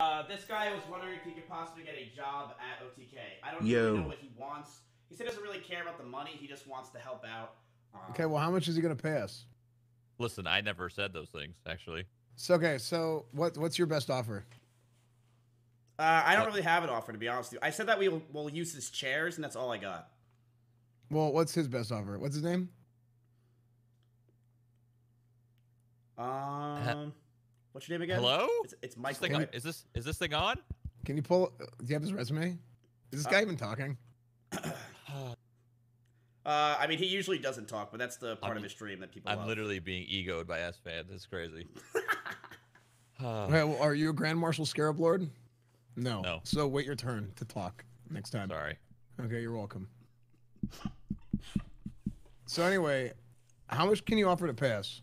Uh, this guy was wondering if he could possibly get a job at OTK. I don't Yo. really know what he wants. He said he doesn't really care about the money. He just wants to help out. Um, Okay, well, how much is he gonna pay us? Listen, I never said those things actually. So okay, so what what's your best offer? Uh, I don't What? really have an offer to be honest with you. I said that we will we'll use his chairs, and that's all I got. Well, what's his best offer? What's his name? Um, what's your name again? Hello? It's, it's Is this, Michael. thing, is this is this thing on? Can you pull? Do you have his resume? Is this guy Uh, even talking? Uh, I mean, he usually doesn't talk, but that's the part I'm- of his stream that people I'm love. literally being egoed by Esfand. This is crazy. Uh, Okay, well, are you a Grand Marshal Scarab Lord? No. No. So wait your turn to talk next time. Sorry. Okay, you're welcome. So anyway, how much can you offer to pass?